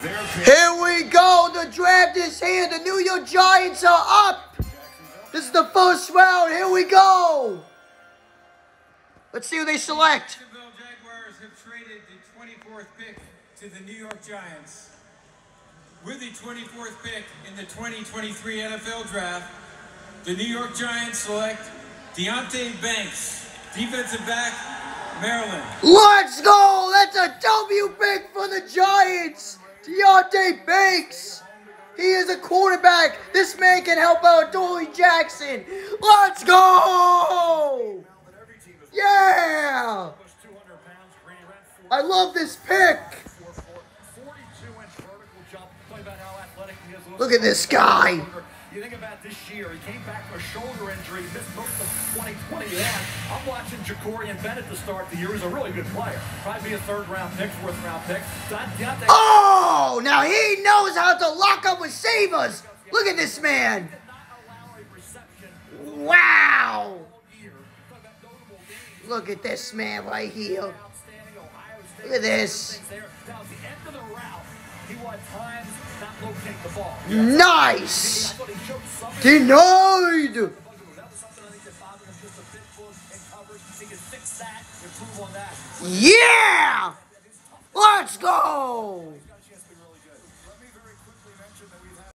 Here we go. The draft is here. The New York Giants are up. This is the first round. Here we go. Let's see who they select. Jacksonville Jaguars have traded the 24th pick to the New York Giants. With the 24th pick in the 2023 NFL Draft, the New York Giants select Deonte Banks, defensive back, Maryland. Let's go. That's a W pick for the Giants. Deonte Banks. He is a quarterback. This man can help out Adoree' Jackson. Let's go. Yeah. I love this pick. Look at this guy. You think about this year, he came back from a shoulder injury, missed most of 2021. I'm watching Jakorian Bennett to start the year. He's a really good player. Probably be a third round pick, fourth round pick. Deonte- Oh, now he knows how to lock up receivers. Look at this man. Wow. Look at this man right here. Look at this. Now, at Yeah. Let's go.